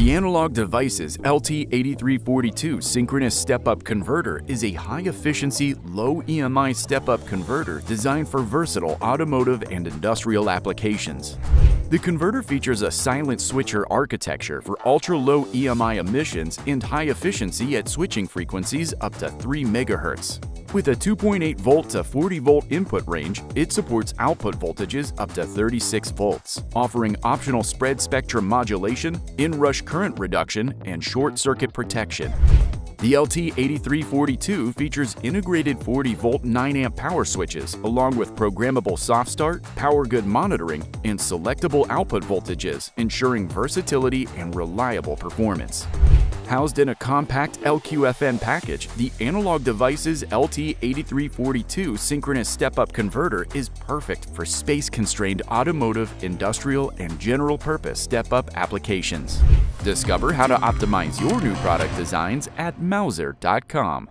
The Analog Devices LT8342 synchronous step-up converter is a high-efficiency, low EMI step-up converter designed for versatile automotive and industrial applications. The converter features a silent switcher architecture for ultra-low EMI emissions and high efficiency at switching frequencies up to 3 MHz. With a 2.8 volt to 40 volt input range, it supports output voltages up to 36 volts, offering optional spread spectrum modulation, inrush current reduction, and short circuit protection. The LT8342 features integrated 40-volt 9-amp power switches along with programmable soft start, power good monitoring, and selectable output voltages, ensuring versatility and reliable performance. Housed in a compact LQFN package, the Analog Devices LT8342 synchronous step-up converter is perfect for space-constrained automotive, industrial, and general-purpose step-up applications. Discover how to optimize your new product designs at Mouser.com.